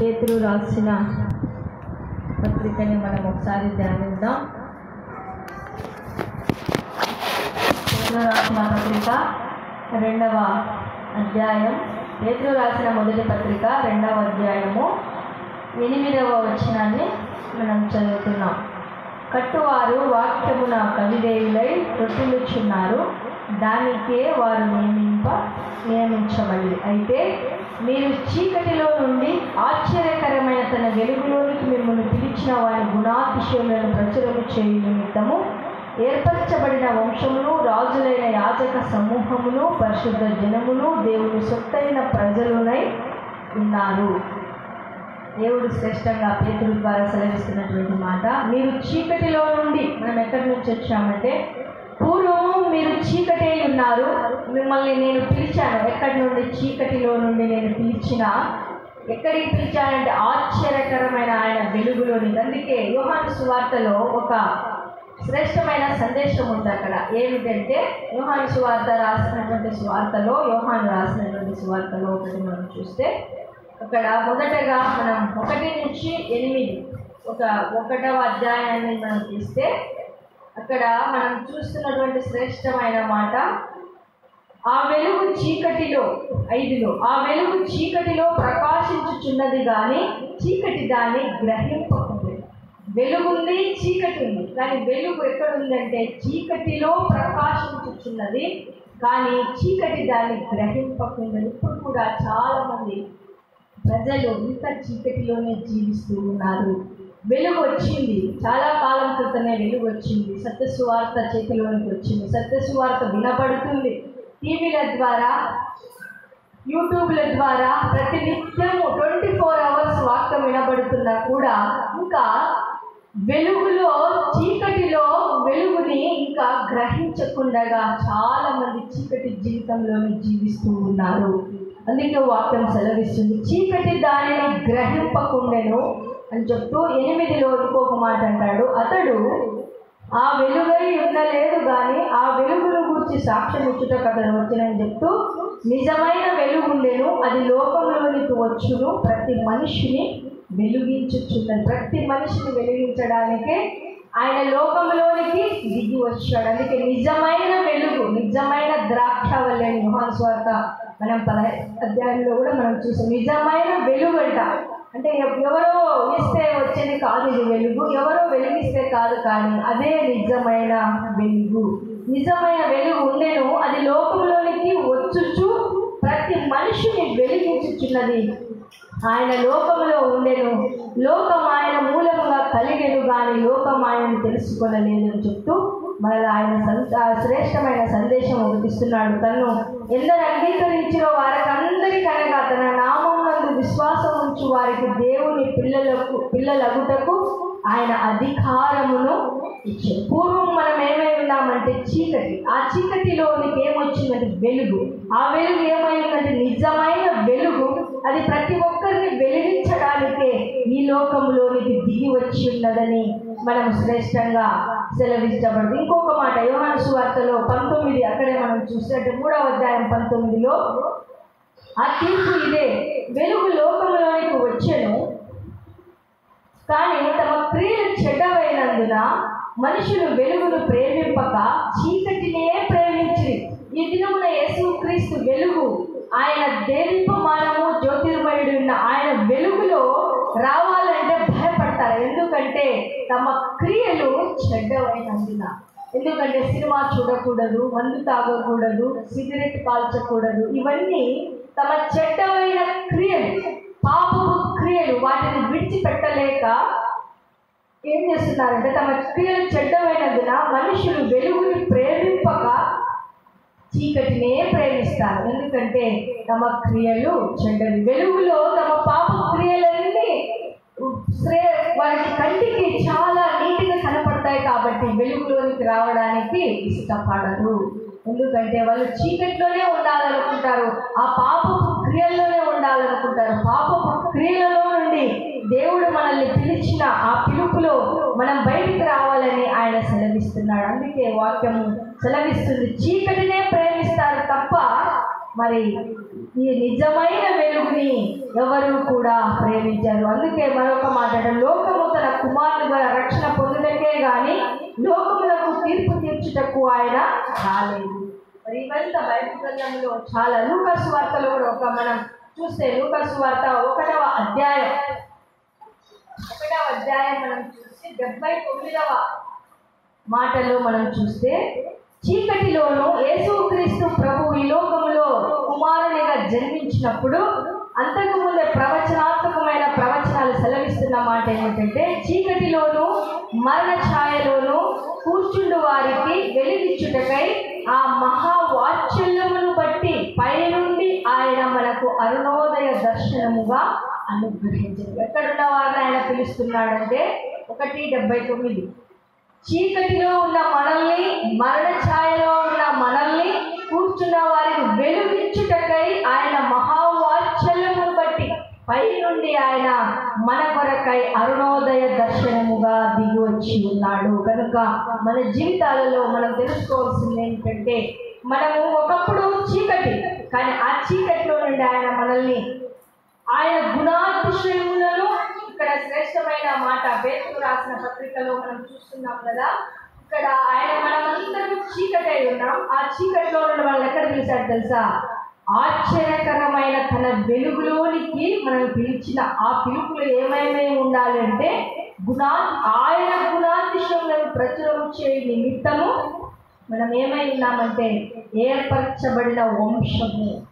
పేతులు రాసిన పత్రికని మనం ఒకసారి ధ్యానిద్దాం. పేతులు రాసిన పత్రిక రెండవ అధ్యాయం. పేతులు రాసిన మొదటి పత్రిక రెండవ అధ్యాయము. ఎనిమిదవ వచనాన్ని మనం చదువుతున్నాం. కట్టువారు వాక్యమున కవిదేవులై రొట్టులుచున్నారు దానికే వారు నియమింప నియమించబడి. అయితే మీరు చీకటిలో నుండి ఆశ్చర్యకరమైన తన వెలుగులోనికి మిమ్మల్ని పిలిచిన వారి గుణాతిశయములను ప్రచురము చేయు నిమిత్తము ఏర్పరచబడిన వంశమును రాజులైన యాజక సమూహమును పరిశుద్ధ జనమును దేవుని సొత్తైన ప్రజలునై ఉన్నారు. దేవుడు శ్రేష్టంగా పేతుల ద్వారా సెలవిస్తున్నటువంటి మాట. మీరు చీకటిలో నుండి మనం ఎక్కడి నుంచి వచ్చామంటే పూర్వము మీరు చీకటే ఉన్నారు. మిమ్మల్ని నేను పిలిచాను. ఎక్కడి నుండి చీకటిలో నుండి నేను పిలిచిన ఎక్కడికి పిలిచానంటే ఆశ్చర్యకరమైన ఆయన వెలుగులోని. అందుకే యోహాను సువార్తలో ఒక శ్రేష్టమైన సందేశం ఉంది అక్కడ. ఏమిటంటే యోహాను సువార్త రాసినటువంటి సువార్తలో యోహాను రాసినటువంటి సువార్తలో ఒకటి మనం చూస్తే అక్కడ మొదటగా మనం ఒకటి నుంచి ఎనిమిది ఒక ఒకటవ అధ్యాయాన్ని మనం తీస్తే అక్కడ మనం చూస్తున్నటువంటి శ్రేష్టమైన మాట ఆ వెలుగు చీకటిలో ఐదులో ఆ వెలుగు చీకటిలో ప్రకాశించుచున్నది కానీ చీకటి దాన్ని గ్రహింపకుంది. వెలుగుంది చీకటి ఉంది. కానీ వెలుగు ఎక్కడుందంటే చీకటిలో ప్రకాశించుచున్నది కానీ చీకటి దాన్ని గ్రహింపకుండా ఇప్పుడు కూడా చాలామంది ప్రజలు ఇంత చీకటిలోనే జీవిస్తూ ఉన్నారు. వెలుగు వచ్చింది చాలా కాలం క్రితమే వెలుగు వచ్చింది సత్యసువార్త చేతిలోనికి వచ్చింది. సత్యసువార్త వినపడుతుంది టీవీల ద్వారా యూట్యూబ్ల ద్వారా ప్రతినిత్యము ట్వంటీ ఫోర్ అవర్స్ వాక్యం వినబడుతున్నా కూడా ఇంకా వెలుగులో చీకటిలో వెలుగుని ఇంకా గ్రహించకుండగా చాలా మంది చీకటి జీవితంలోనే జీవిస్తూ ఉన్నారు. అందుకే వాక్యం సెలవిస్తుంది. చీకటి దానిని గ్రహింపకుండాను. అని చెప్తూ ఎనిమిదిలో ఇంకొక మాట అంటాడు. అతడు ఆ వెలుగై ఉండలేదు కానీ ఆ వెలుగును గురించి సాక్ష్యం ఇచ్చుటకు అతను వచ్చినని చెప్తూ నిజమైన వెలుగుండెను అది లోకంలోనికి వచ్చును ప్రతి మనిషిని వెలిగించుచున్నది. ప్రతి మనిషిని వెలిగించడానికే ఆయన లోకంలోనికి దిగి వచ్చాడు. అందుకే నిజమైన వెలుగు నిజమైన ద్రాక్ష వల్లే యోహాన్ స్వార్థ మనం పద అధ్యాయంలో కూడా మనం చూసాం. నిజమైన వెలుగు అంట అంటే ఎవరో ఇస్తే వచ్చేది కాదు ఇది వెలుగు ఎవరో వెలిగిస్తే కాదు కానీ అదే నిజమైన వెలుగు. నిజమైన వెలుగు ఉండేను అది లోకంలోనికి వచ్చుచు ప్రతి మనిషిని వెలిగించుచున్నది. ఆయన లోకంలో ఉండెను లోకం ఆయన మూలముగా కలిగెను కానీ లోకం ఆయనను తెలుసుకొనలేదు చెప్తూ మళ్ళీ ఆయన సంత శ్రేష్టమైన సందేశం ఒకటి తను ఎందరు అంగీకరించిన వారికి అందరికనగా తన నామమునందు విశ్వాసం ఉంచు వారికి దేవుని పిల్లలకు పిల్లలగుటకు ఆయన అధికారమును ఇచ్చాడు. పూర్వం మనం ఏమై ఉన్నామంటే చీకటి. ఆ చీకటిలోనికి ఏమొచ్చిందంటే వెలుగు. ఆ వెలుగు ఏమైందంటే నిజమైన వెలుగు. అది ప్రతి ఒక్కరిని వెలిగించడానికే ఈ లోకంలోనికి దిగి వచ్చి ఉన్నదని మనం శ్రేష్టంగా సెలవించబడింది ఇంకొక మాట యోహాను సువార్తలో పంతొమ్మిది అక్కడే మనం చూసినట్టు మూడవ అధ్యాయం పంతొమ్మిదిలో ఆ తీర్పు ఇదే వెలుగు లోకంలోనికి వచ్చెను. కానీ తమ క్రియలు చెడ్డవైనందున మనుషులు వెలుగును ప్రేమింపక చీకటినే ప్రేమించి ఈ దినమున యేసుక్రీస్తు వెలుగు ఆయన దేదీపమానము జ్యోతిర్మయుడు ఉన్న ఆయన వెలుగులో రావాలి ఎందుకంటే తమ క్రియలు చెడ్డవైనందున. ఎందుకంటే సినిమా చూడకూడదు మందు తాగకూడదు సిగరెట్ కాల్చకూడదు ఇవన్నీ తమ చెడ్డమైన క్రియలు పాపపు క్రియలు వాటిని విడిచిపెట్టలేక ఏం చేస్తున్నారంటే తమ క్రియలు చెడ్డమైనందున మనుషులు వెలుగుని ప్రేమింపక చీకటినే ప్రేమిస్తారు. ఎందుకంటే తమ క్రియలు చెడ్డవి. వెలుగులో తమ పాప క్రియలన్నీ శ్రే వారికి కంటికి చాలా నీట్గా కనపడతాయి కాబట్టి వెలుగులోనికి రావడానికి ఇష్టపడరు ఎందుకంటే వాళ్ళు చీకట్లోనే ఉండాలనుకుంటారు ఆ పాపపు క్రియల్లోనే ఉండాలనుకుంటారు. పాపపు క్రియలలో నుండి దేవుడు మనల్ని పిలిచిన ఆ పిలుపులో మనం బయటికి రావాలని ఆయన సెలవిస్తున్నాడు. అందుకే వాక్యము సెలవిస్తుంది చీకటినే ప్రేమ మరి ఈ నిజమైన వెలుగుని ఎవరు కూడా ప్రేమించారు. అందుకే మరొక మాట లోకము తన కుమారుని ద్వారా రక్షణ పొందుటకే కానీ లోకములకు తీర్పు తీర్చుటకు ఆయన రాలేదు. మరి మరింత బయట గ్రంథంలో చాలా లూకాసు వార్తలు కూడా ఒక మనం చూస్తే లూకాసు వార్త ఒకటవ అధ్యాయం. ఒకటవ అధ్యాయం మనం చూస్తే డెబ్బై తొమ్మిదవ మాటలో మనం చూస్తే చీకటిలోను యేసుక్రీస్తు ప్రభు ఈ లోకంలో కుమారునిగా జన్మించినప్పుడు అంతకు ముందే ప్రవచనాత్మకమైన ప్రవచనాలు సెలవిస్తున్న మాట ఏమిటంటే చీకటిలోను మరణ ఛాయలోను కూర్చుండు వారికి వెలిగించుటకై ఆ మహావాత్సల్యమును బట్టి పైనుండి ఆయన మనకు అరుణోదయ దర్శనముగా అనుగ్రహించింది ఎక్కడున్న వారిని ఆయన పిలుస్తున్నాడంటే ఒకటి డెబ్బై తొమ్మిది. చీకటిలో ఉన్న మనల్ని మరణ ఛాయలో ఉన్న మనల్ని కూర్చున్న వారికి వెలుగించుటకై ఆయన మహావాత్సల్యమును బట్టి పై నుండి ఆయన మన కొరకై అరుణోదయ దర్శనముగా దిగి వచ్చి ఉన్నాడు. కనుక మన జీవితాలలో మనం తెలుసుకోవాల్సింది ఏంటంటే మనము ఒకప్పుడు చీకటి కానీ ఆ చీకటిలో నుండి ఆయన మనల్ని ఆయన గుణాతిశయములను ఇక్కడ శ్రేష్టమైన మాట పేతులు రాసిన పత్రికలో మనం చూస్తున్నాం కదా. ఇక్కడ ఆయన మనమందరం చీకటై ఉన్నాం. ఆ చీకటిలో ఉన్న వాళ్ళు ఎక్కడ పిలిచాడు తెలుసా? ఆశ్చర్యకరమైన తన వెలుగులోనికి మనం పిలిచిన ఆ పిలుపులు ఏమైనా ఉండాలి అంటే గుణా ఆయన గుణాతిశయములను ప్రచురం చేయ నిమిత్తము మనం ఏమై ఉన్నామంటే ఏర్పరచబడిన వంశము.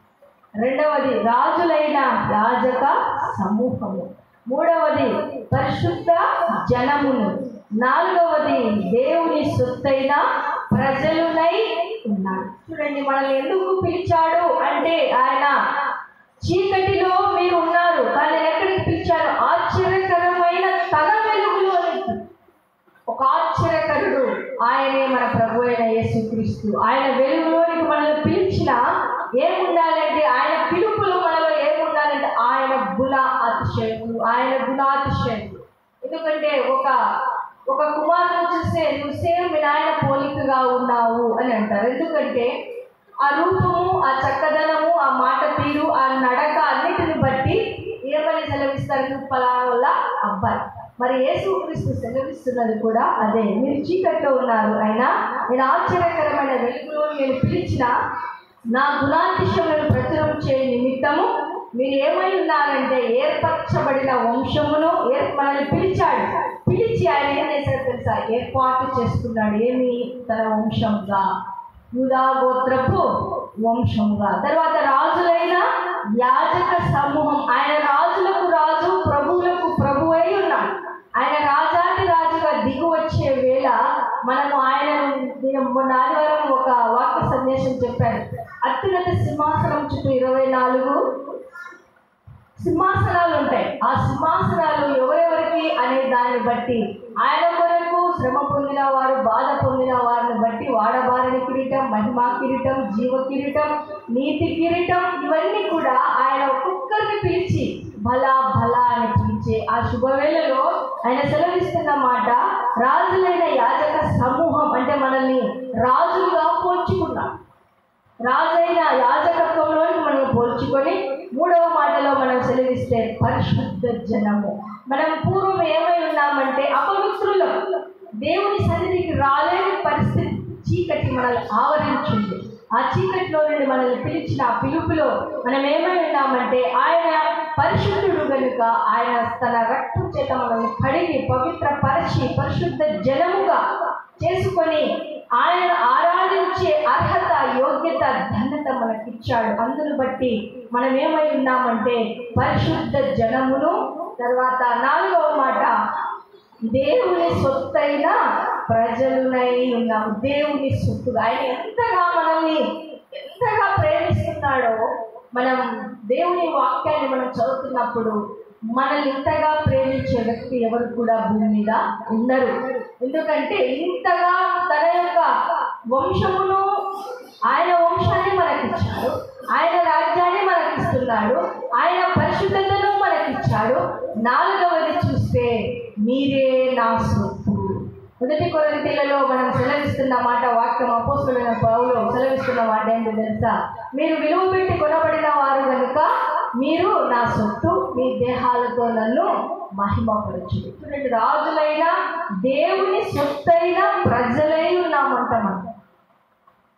రెండవది రాజులైన రాజక సమూహము. మూడవది పరిశుద్ధ జనమును నాలుగవది దేవుని సొత్తైన ప్రజలునై ఉన్నాడు. చూడండి మనల్ని ఎందుకు పిలిచాడు అంటే ఆయన చీకటిలో మీరు ఉన్నారు కానీ ఎక్కడికి పిలిచారు? ఆశ్చర్యకరమైన తన వెలుగులో ఒక ఆశ్చర్యకరుడు ఆయనే మన ప్రభు అయిన యేసుక్రీస్తు. ఆయన వెలుగులోనికి మనల్ని పిలిచిన ఏముండాలి? ఒక ఒక కుమారుడు చూస్తే నువ్వు సేమ్ మీ నాయన పోలికగా ఉన్నావు అని అంటారు. ఎందుకంటే ఆ రూపము ఆ చక్కదనము ఆ మాట తీరు ఆ నడక అన్నిటిని బట్టి ఏమని సెలవిస్తారు నువ్వు వల్ల అబ్బాయి. మరి యేసుక్రీస్తు సెలవిస్తున్నది కూడా అదే. మీరు చీకట్లో ఉన్నారు. అయినా నేను ఆశ్చర్యకరమైన వెలుగులో నేను పిలిచిన నా గుణాతిశయములను ప్రచురం మీరు ఏమై ఉన్నారంటే ఏర్పరచబడిన వంశమును ఏర్ మనల్ని పిలిచాడు. పిలిచి ఆయన ఏం చేశాడు తెలుసా? ఏర్పాటు చేసుకున్నాడు. ఏమి? తన వంశంగా యూదా గోత్రపు వంశముగా. తర్వాత రాజులైన యాజక సమూహం. ఆయన రాజులకు రాజు ప్రభువులకు ప్రభు అయి ఉన్నాడు. ఆయన రాజాది రాజుగా దిగు వచ్చే వేళ మనము ఆయనను నేను మొన్న ఆదివారం ఒక వాక్య సందేశం చెప్పాను అత్యున్నత సింహాసనం చుట్టూ ఇరవై నాలుగు సింహాసనాలు ఉంటాయి. ఆ సింహాసనాలు ఎవరెవరికి అనే దాన్ని బట్టి ఆయన కొరకు శ్రమ పొందిన వారు బాధ పొందిన వారిని బట్టి వాడబారని కిరీటం మహిమా కిరీటం జీవ కిరీటం నీతి కిరీటం ఇవన్నీ కూడా ఆయన ఒక్కొక్కరిని పిలిచి బలా బల అని పిలిచే ఆ శుభవేళలో ఆయన సెలవిస్తున్న మాట రాజులైన యాజక సమూహం అంటే మనల్ని రాజులుగా పోల్చుకున్నాం రాజైన యాజకత్వంలోకి మనం పోల్చుకొని మూడవ మాటలో మనం సెలవిస్తే పరిశుద్ధ జనము. మనం పూర్వం ఏమై ఉన్నామంటే అపవిత్రులం. దేవుని సన్నిధికి రాలేని పరిస్థితి చీకటి మనల్ని ఆవరించింది. ఆ చీకటిలో నుండి మనల్ని పిలిచిన ఆ పిలుపులో మనం ఏమై ఉన్నామంటే ఆయన పరిశుద్ధుడు కనుక ఆయన తన రక్తం చేత మనల్ని కడిగి పవిత్ర పరిచి పరిశుద్ధ జనముగా చేసుకొని ఆయన ఆరాధించే అర్హత యోగ్యత ధన్యత మనకిచ్చాడు. అందును బట్టి మనం ఏమై ఉన్నామంటే పరిశుద్ధ జనమును తర్వాత నాలుగవ మాట దేవుని సొత్తైన ప్రజలునై ఉన్నాము. దేవుని సొత్తుగా ఆయన ఎంతగా మనల్ని ఎంతగా ప్రేమిస్తున్నాడో మనం దేవుని వాక్యాన్ని మనం చదువుతున్నప్పుడు మనల్ని ఇంతగా ప్రేమించే వ్యక్తి ఎవరు కూడా భూమి మీద ఉండరు. ఎందుకంటే ఇంతగా తన యొక్క వంశమును ఆయన వంశాన్ని మనకిచ్చాడు ఆయన రాజ్యాన్ని మనకిస్తున్నాడు ఆయన పరిశుద్ధతను మనకిచ్చాడు. నాలుగవది చూస్తే మీరే నా సొత్తు మొదటి కొరింథీలలో మనం సెలవిస్తున్న మాట వాక్యం అపోస్తులైన పౌలు సెలవిస్తున్న మాట ఏంటో తెలుసా? మీరు విలువ పెట్టి కొనబడిన వారు కనుక మీరు నా సొత్తు మీ దేహాలతో నన్ను మహిమపరచు చూడండి రాజులైన దేవుని సొత్తైన ప్రజలై ఉన్నామంట మనం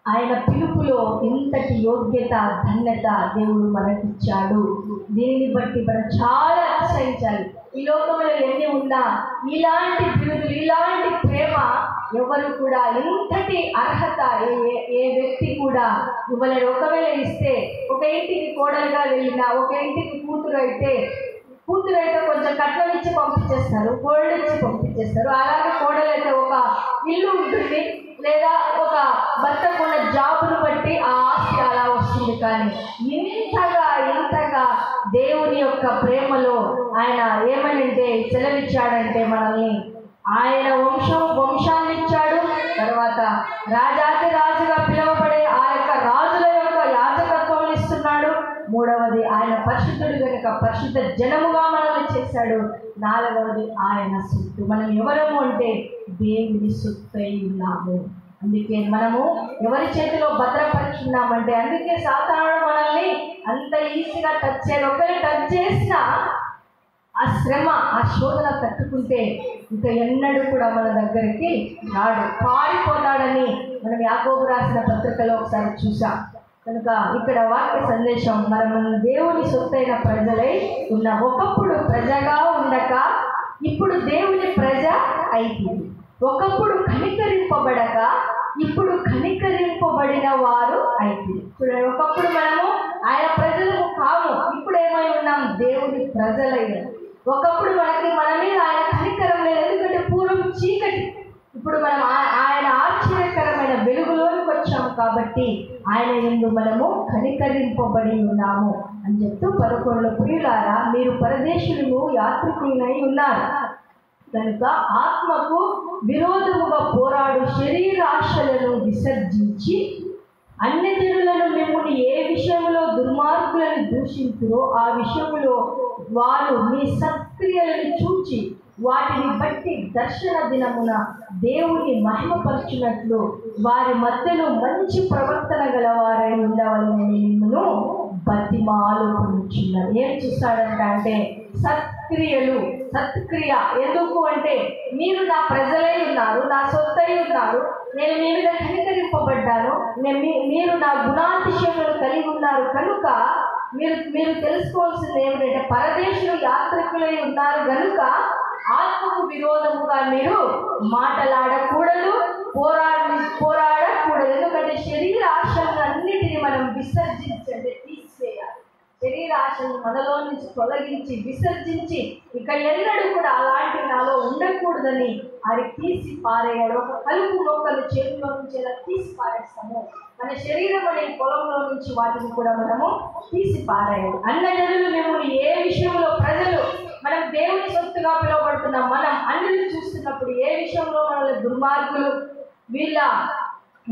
ఆయన పిలుపులో ఇంతటి యోగ్యత ధన్యత దేవుడు మనకిచ్చాడు. దీనిని బట్టి మనం చాలా ఆశ్రయించాలి. ఈ లోకంలో ఎన్ని ఉన్నా ఇలాంటి పిలుపులు ఇలాంటి ప్రేమ ఎవరు కూడా ఇంతటి అర్హత ఏ ఏ- వ్యక్తి కూడా ఇవ్వలేరు ఒకవేళ ఇస్తే ఒక ఇంటికి కోడలుగా వెళ్ళినా ఒక ఇంటికి కూతురు అయితే కూతురు అయితే కొంచెం కట్నం ఇచ్చి పంపించేస్తారు గోల్డ్ ఇచ్చి పంపించేస్తారు. అలాగే కోడలు అయితే ఒక ఇల్లు ఉంటుంది లేదా ఒక భర్తకు ఉన్న జాబును బట్టి ఆ ఆస్తి అలా వస్తుంది. కానీ ఇంతగా ఇంతగా దేవుని యొక్క ప్రేమలో ఆయన ఏమనంటే సెలవిచ్చాడంటే మనల్ని ఆయన వంశం వంశాన్ని ఇచ్చాడు తర్వాత రాజాతి రాజుగా పిలువబడే ఆ యొక్క రాజుల యొక్క యాజకత్వం ఇస్తున్నాడు. మూడవది ఆయన పరిశుద్ధుడు కనుక పరిశుద్ధ జనముగా మనల్ని చేశాడు. నాలుగవది ఆయన సొత్తు. మనం ఎవరము అంటే దేవుని సొత్తు ఉన్నాము. అందుకే మనము ఎవరి చేతిలో భద్రపరుచున్నామంటే అందుకే సాధారణ మనల్ని అంత ఈజీగా టచ్ చేయడు ఒకరిని టచ్ చేసినా ఆ శ్రమ ఆ శోధన తట్టుకుంటే ఇంకా ఎన్నడూ కూడా మన దగ్గరికి రాడు. పారిపోతాడని మనం యాకోబు రాసిన పత్రికలో ఒకసారి చూసాం కనుక ఇక్కడ వాక్య సందేశం మనం దేవుని సొత్తైన ప్రజలై ఉన్న ఒకప్పుడు ప్రజగా ఉండక ఇప్పుడు దేవుని ప్రజ అయిపోయింది ఒకప్పుడు కనికరింపబడక ఇప్పుడు కనికరింపబడిన వారు అయితే చూడండి ఒకప్పుడు మనము ఆయన ప్రజలకు కాము ఇప్పుడు ఏమై ఉన్నాం? దేవుని ప్రజలైన. ఒకప్పుడు మనకి మన మీద ఆయన కనికరం లేదు. ఎందుకంటే పూర్వం చీకటి. ఇప్పుడు మనం ఆయన ఆశ్చర్యకరమైన వెలుగులోకి వచ్చాము కాబట్టి ఆయన ఎందు మనము కనికరింపబడి ఉన్నాము అని చెప్తూ పదకొండు ప్రియులారా మీరు పరదేశులను యాత్రికులై ఉన్నారు. కనుక ఆత్మకు విరోధముగా పోరాడు శరీరాశలను విసర్జించి అన్ని జనులను మిమ్మల్ని ఏ విషయంలో దుర్మార్గులను దూషించురో ఆ విషయంలో వారు మీ సత్క్రియలను చూచి వాటిని బట్టి దర్శన దినమున దేవుని మహిమపరచునట్లు వారి మధ్యలో మంచి ప్రవర్తన గలవారై ఉండవాలని. మిమ్మను బతిమాలు ఏం చూస్తాడంట అంటే సత్క్రియలు సత్క్రియ ఎందుకు అంటే మీరు నా ప్రజలై ఉన్నారు నా సొత్తై ఉన్నారు నేను మీ మీద కనికరింపబడ్డాను నేను మీ- మీరు నా గుణాతిశయములు కలిగి ఉన్నారు కనుక మీరు మీరు తెలుసుకోవాల్సింది ఏమిటంటే పరదేశులు యాత్రికులై ఉన్నారు కనుక ఆత్మకు విరోధముగా మీరు మాటలాడకూడదు పోరాడ పోరాడకూడదు. ఎందుకంటే శరీర ఆశలన్నిటిని మనం విసర్జించండి. తీసివేయాలి మనలో నుంచి తొలగించి విసర్జించి ఇక ఎన్నడూ కూడా అలాంటి నాలో ఉండకూడదని అది తీసి పారేయాలి. ఒక కలుపు లోకలు చేతిలో నుంచి ఎలా తీసి పారేస్తాము మన శరీరం అనే పొలంలో నుంచి వాటిని కూడా మనము తీసి పారేయాలి. అన్న జనులు మిమ్మల్ని ఏ విషయంలో ప్రజలు మనం దేవుని సొత్తుగా పిలువబడుతున్నాం మనం అన్నిని చూస్తున్నప్పుడు ఏ విషయంలో మనల్ని దుర్మార్గులు వీళ్ళ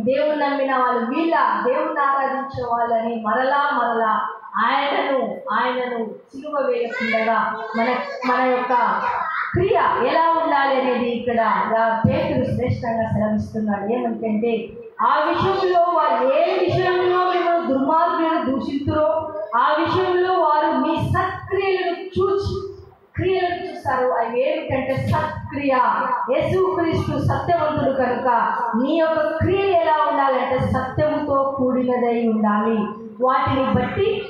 దేవుని నమ్మిన వాళ్ళు వీళ్ళ దేవుని ఆరాధించే వాళ్ళని మరలా మరలా ఆయనను ఆయనను చిలువ వేయకుండా మన మన యొక్క క్రియ ఎలా ఉండాలి అనేది ఇక్కడ రా- శ్రేష్టంగా సెలవిస్తున్నాడు. ఏమంటే ఆ విషయంలో వారు ఏ విషయంలో మేము దుర్మార్గులను దూషిస్తురో ఆ విషయంలో వారు మీ సత్క్రియలను చూచి క్రియలను చూస్తారు అవి ఏమిటంటే సత్క్రియ. యేసుక్రీస్తు సత్యవంతుడు కనుక నీ యొక్క క్రియలు ఎలా ఉండాలంటే సత్యముతో కూడినదై ఉండాలి. వాటిని బట్టి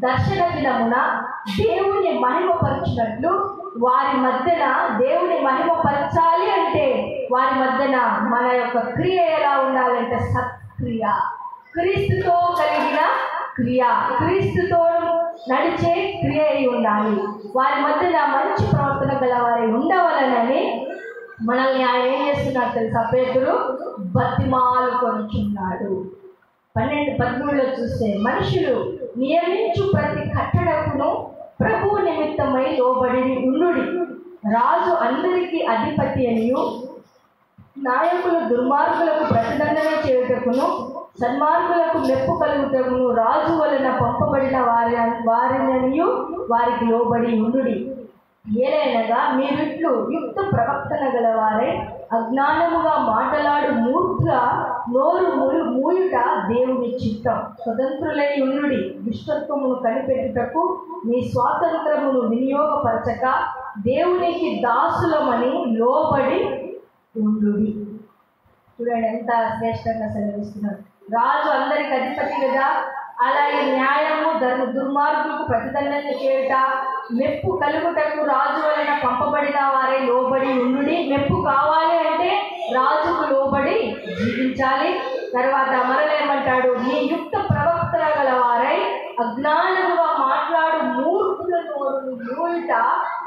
దర్శన దినమున దేవుని మహిమపరచినట్లు వారి మధ్యన దేవుని మహిమపరచాలి అంటే వారి మధ్యన మన యొక్క క్రియ ఎలా ఉండాలంటే సత్క్రియ. క్రీస్తుతో కలిగిన క్రియ. క్రీస్తుతో నడిచే క్రియ అయి ఉండాలి. వారి మధ్యన మంచి ప్రవర్తన గల వారి ఉండవలనని మనల్ని ఆయన ఏం చేస్తున్నారు తెలుసా? పేదలు బతిమాలు కొనుచున్నాడు పన్నెండు పదమూడులో చూస్తే మనుషులు నియమించు ప్రతి కట్టడకును ప్రభు నిమిత్తమై లోబడి ఉండుడి. రాజు అందరికీ అధిపతి అనియు. నాయకులు దుర్మార్గులకు ప్రతిదండన చేయుటకును సన్మార్గులకు మెప్పు కలుగుటకును రాజు వలన పంపబడిన వారి వారిననియు వారికి లోబడి ఉండుడి. ఏలైనగా మీరిట్లు యుక్త ప్రవక్తన గలవారే అజ్ఞానముగా మాటలాడు మూర్ఖ నోరు మూలు మూయుట దేవుని చిత్తం. స్వతంత్రులై ఉండుడి. దుష్టత్వమును కనిపెట్టుటకు మీ స్వాతంత్రమును వినియోగపరచక దేవునికి దాసులమని లోబడి ఉండుడి. చూడండి ఎంత శ్రేష్టంగా సెలవిస్తున్నారు. రాజు అందరికి అధిపతి కదా. అలాగే న్యాయము ధర్మ దుర్మార్గులకు ప్రతిదండన చేయుట మెప్పు కలుగుటకు రాజు వలన పంపబడిన వారే లోబడి ఉండు మెప్పు కావాలి అంటే రాజుకు లోబడి జీవించాలి. తర్వాత మరలేమంటాడు మీ యుక్త ప్రవక్తల గల వారై అజ్ఞానముగా మాట్లాడు మూర్ఖుల నోరును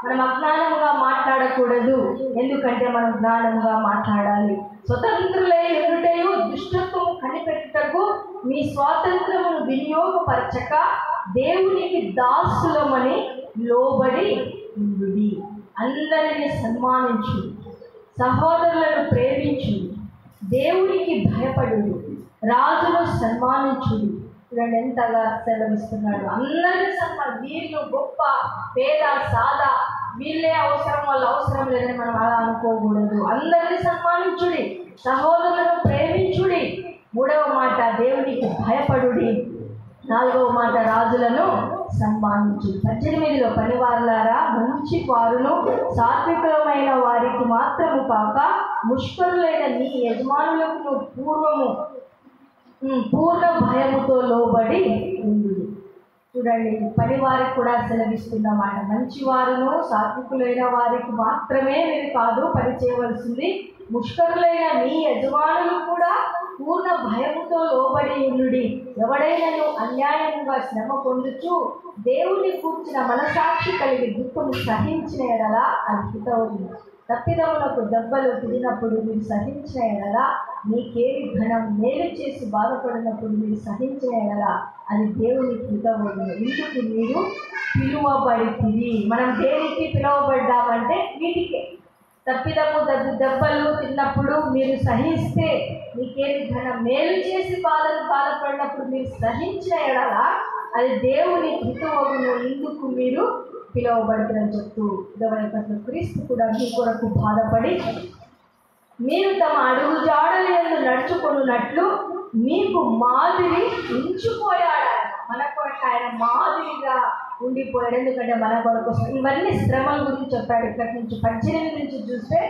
మనం అజ్ఞానముగా మాట్లాడకూడదు. ఎందుకంటే మనం జ్ఞానముగా మాట్లాడాలి. స్వతంత్రులై ఎదుటయు దుష్టత్వము కనిపెట్టుటకు మీ స్వాతంత్రమును వినియోగపరచక దేవునికి దాసులమని లోబడి ఉండుడి. అందరిని సన్మానించు. సహోదరులను ప్రేమించు. దేవునికి భయపడు రాజును సన్మానించుడు చూడండి ఎంతగా సెలవిస్తున్నాడు. అందరినీ సన్మానం వీళ్ళు గొప్ప పేద సాదా. వీళ్ళే అవసరం వాళ్ళు అవసరం లేదని మనం అలా అనుకోకూడదు. అందరినీ సన్మానించుడి. సహోదరులను ప్రేమించుడి. మూడవ మాట దేవునికి భయపడుడి. నాలుగవ మాట రాజులను సన్మానించు. పద్దెనిమిదిలో పనివారులారా మంచి వారును సాత్వికమైన వారికి మాత్రము కాక ముష్కరులైన నీ యజమానులకు పూర్వము పూర్ణ భయముతో లోబడి ఉండు. చూడండి పని వారికి కూడా సెలవిస్తున్నమాట మంచి వారును సాత్వికులైన వారికి మాత్రమే మీరు కాదు పని చేయవలసింది. ముష్కరులైన మీ యజమానులు కూడా పూర్ణ భయముతో లోబడి ఉండుడి. ఎవడైనను అన్యాయముగా శ్రమ పొందుచు దేవుని కూర్చిన మనసాక్షి కలిగి దుఃఖము సహించిన ఎడలా అది హితవుతుంది తప్పిదములకు దెబ్బలు తిరిగినప్పుడు మీరు సహించిన ఎడల మీకేమి ఘనం మేలు చేసి బాధపడినప్పుడు మీరు సహించిన ఎడల అది దేవుని హితవుడు ఇందుకు మీరు పిలువబడి మనం దేనికి పిలువబడ్డామంటే వీటికే. తప్పిదము దెబ్బ దెబ్బలు తిన్నప్పుడు మీరు సహిస్తే మీకేమి ఘన మేలు చేసి బాధలు బాధపడినప్పుడు మీరు సహించిన ఎడల అది దేవుని హితవగును ఇందుకు మీరు పిలువబడుతున్న చెప్తూ ఇదవైపు క్రీస్తు కూడా మీ కొరకు బాధపడి మీరు తమ అడుగు జాడలందు నడుచుకున్నట్లు మీకు మాదిరి ఉంచిపోయాడు? మన కొరకు ఆయన మాదిరిగా ఉండిపోయాడు. ఎందుకంటే మన కొరకు ఇవన్నీ శ్రమల గురించి చెప్పాడు. ఇక్కడి నుంచి పద్దెనిమిది నుంచి చూస్తే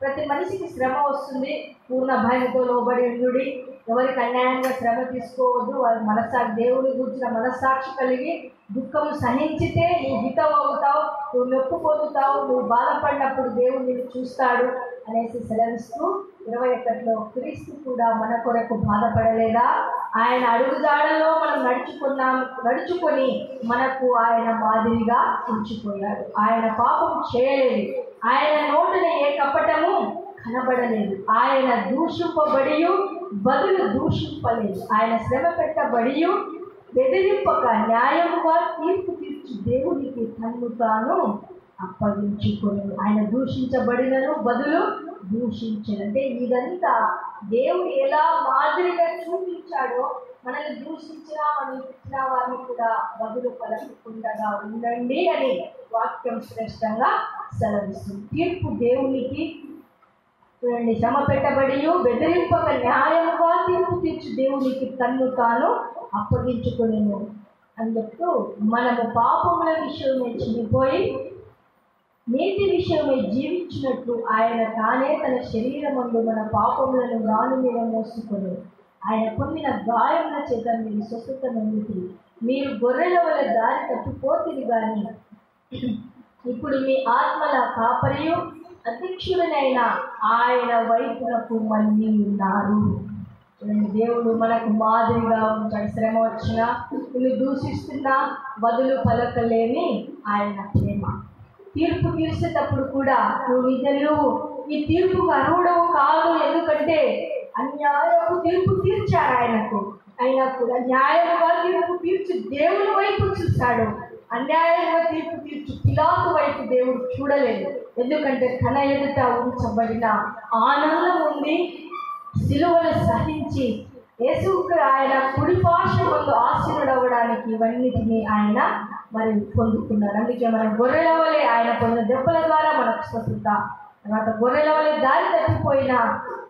ప్రతి మనిషికి శ్రమ వస్తుంది. పూర్ణ భయంతో లోబడి ఉండుడి. ఎవరికి అన్యాయంగా శ్రమ తీసుకోవద్దు. వారి మనస్సాక్షి దేవుని గురించిన మనస్సాక్షి కలిగి దుఃఖము సహించితే నువ్వు హితం అవుతావు నువ్వు నొప్పు పొందుతావు నువ్వు బాధపడినప్పుడు దేవుడు నిన్ను చూస్తాడు అనేసి సెలవిస్తూ ఇరవై ఒకటిలో క్రీస్తు కూడా మన కొరకు బాధపడలేదా? ఆయన అడుగుజాడలో మనం నడుచుకున్నాం నడుచుకొని మనకు ఆయన మాదిరిగా ఉంచిపోయాడు ఆయన పాపం చేయలేదు. ఆయన నోటిని ఏ కపటము కనబడలేదు. ఆయన దూషింపబడి బదులు దూషింపలేదు. ఆయన శ్రమ పెట్టబడి బెదిరింపక న్యాయముగా తీర్పు తీర్చి దేవునికి తన్ను తాను అప్పగించుకొని ఆయన దూషించబడినను బదులు దూషించను అంటే ఇదంతా దేవుడు ఎలా మాదిరిగా చూపించాడో మనల్ని దూషించిన మనల్ని వారిని కూడా బదులు పలకకుండా ఉండండి అని వాక్యం శ్రేష్టంగా సెలవిస్తుంది. తీర్పు దేవునికి చూడండి శ్రమ పెట్టబడి బెదిరింపక న్యాయముగా తీర్పు తీర్చి దేవునికి తన్ను తాను అప్పగించుకునేను అందుకు మనము పాపముల విషయం చనిపోయి నీతి విషయమై జీవించినట్లు ఆయన తానే తన శరీరమందు మన పాపములను రాను మీద మోసుకొని. ఆయన పొందిన గాయముల చేత మీరు స్వస్థత నొందితి మీరు గొర్రెల వల్ల దారి తప్పిపోతుంది కానీ ఇప్పుడు మీ ఆత్మల కాపరియు అధ్యక్షుడనైన ఆయన వైపునకు మళ్ళీ ఉన్నారు దేవుడు మనకు మాదిరిగా ఉంటాడు శ్రమ వచ్చినా నిన్ను దూషిస్తున్నా బదులు పలకలేని ఆయన ప్రేమ. తీర్పు తీర్చేటప్పుడు కూడా నువ్వు నిజలు ఈ తీర్పుకు అర్హుడవు కాదు. ఎందుకంటే అన్యాయపు తీర్పు తీర్చారు ఆయనకు. అయినా కూడా న్యాయముగా తీర్పు తీర్చి దేవుని వైపు చూశాడు. అన్యాయంగా తీర్పు తీర్చి పిలాతు వైపు దేవుడు చూడలేదు. ఎందుకంటే తన ఎదుట ఉంచబడిన ఆనందం ఉంది. సిలువను సహించి యేసుకు ఆయన కుడి పార్శ్వమందు ఆశీనుడవడానికి ఇవన్నిటిని ఆయన మరి పొందుకున్నారు? అందుకే మన గొర్రెల వలె ఆయన పొందిన దెబ్బల ద్వారా మనకు స్వస్థత. తర్వాత గొర్రెలవలే దారి తప్పిపోయిన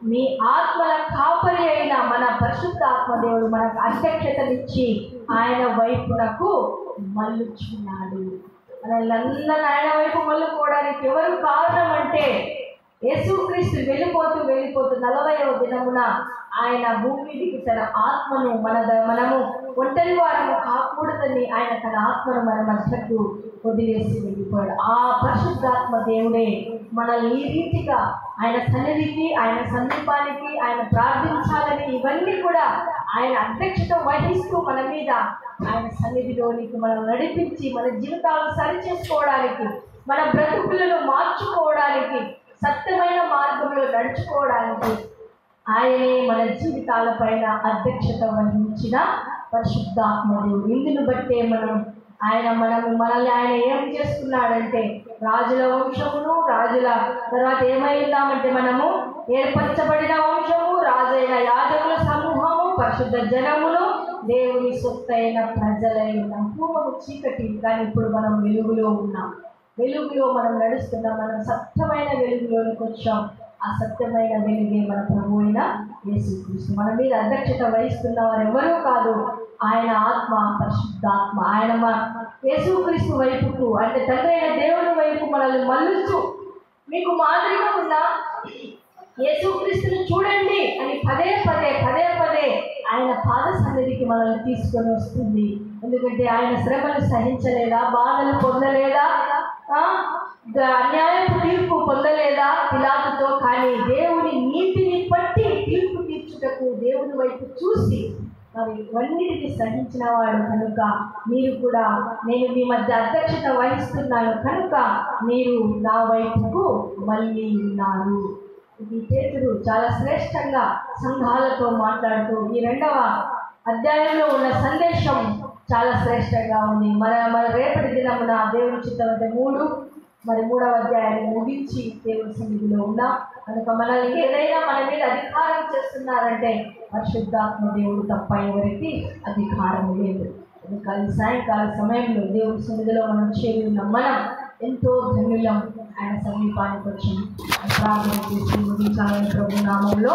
మీ ఆత్మల కాపరి అయిన మన పరిశుద్ధ ఆత్మదేవుడు మనకు అధ్యక్షతనిచ్చి ఆయన వైపునకు మళ్ళుచున్నాడు. మనల్ని ఆయన వైపు మళ్ళుకోవడానికి ఎవరు కారణం అంటే యేసుక్రీస్తు వెళ్ళిపోతూ వెళ్ళిపోతూ నలభైవ దినమున ఆయన భూమి మీదికి తన ఆత్మను మన ద- మనము ఒంటరి వారిని కాకూడదని ఆయన తన ఆత్మను మన మధ్యకు వదిలేసి వెళ్ళిపోయాడు. ఆ పరిశుద్ధాత్మ దేవుడే మనల్ని ఈ రీతిగా ఆయన సన్నిధికి ఆయన సమీపానికి ఆయన ప్రార్థించాలని ఇవన్నీ కూడా ఆయన అధ్యక్షత వహిస్తూ మన మీద ఆయన సన్నిధిలోనికి మనం నడిపించి మన జీవితాలను సరిచేసుకోవడానికి మన బ్రతుకులను మార్చుకోవడానికి సత్యమైన మార్గంలో నడుచుకోవడానికి ఆయనే మన జీవితాల పైన అధ్యక్షత వహించిన పరిశుద్ధాత్మదేవుడు ఇందును బట్టే మనం ఆయన మనము మనల్ని ఆయన ఏం చేస్తున్నాడంటే రాజుల వంశమును రాజుల తర్వాత ఏమైందామంటే మనము ఏర్పరచబడిన వంశము రాజైన యాజకుల సమూహము పరిశుద్ధ జనములు దేవుని సొత్తైన ప్రజలైన ఉన్నాం పూర్వము చీకటి. కానీ ఇప్పుడు మనం వెలుగులో ఉన్నాం. వెలుగులో మనం నడుస్తున్నాం మనం సత్యమైన వెలుగులోనికి వచ్చాం. ఆ సత్యమైన వెలుగే మన ప్రభు అయిన యేసుక్రీస్తు. మన మీద అధ్యక్షత వహిస్తున్న వారు ఎవరూ కాదు ఆయన ఆత్మ పరిశుద్ధాత్మ. ఆయన మా యేసుక్రీస్తు వైపుకు అంటే తండ్రి అయిన దేవుని వైపు మనల్ని మళ్ళుస్తూ మీకు మాదిరిగా ఉన్న యేసుక్రీస్తుని చూడండి అని పదే పదే పదే పదే ఆయన పాద సన్నిధికి మనల్ని తీసుకొని వస్తుంది. ఎందుకంటే ఆయన శ్రమలు సహించలేదా? బాధలు పొందలేదా? అన్యాయపు తీర్పు పొందలేదా పిలాతుతో? కానీ దేవుని నీతిని పట్టి తీర్పు తీర్చుటకు దేవుని వైపు చూసి మరి అన్నిటికీ సహించిన వాడు కనుక మీరు కూడా నేను మీ మధ్య అధ్యక్షత వహిస్తున్నాను కనుక మీరు నా వైపుకు మళ్ళీ ఉన్నారు. ఈ పేతుడు చాలా శ్రేష్టంగా సంఘాలతో మాట్లాడుతూ ఈ రెండవ అధ్యాయంలో ఉన్న సందేశం చాలా శ్రేష్టంగా ఉంది. మన మన రేపటి దినమున దేవుని చిత్తమైతే మూడు మరి మూడవ అధ్యాయాన్ని ముగించి దేవుని సన్నిధిలో ఉన్నాం కనుక మనల్ని ఏదైనా మన మీద అధికారం చేస్తున్నారంటే పరిశుద్ధాత్మ దేవుడు తప్ప ఎవరికి అధికారం లేదు. కనుక ఈ సాయంకాల సమయంలో దేవుని సన్నిధిలో మనం చేరి ఉన్న మనం ఎంతో ధన్యులం. ఆయన సమీపానికి వచ్చి ప్రార్థన చేసి ముగించాలని ప్రభు నామంలో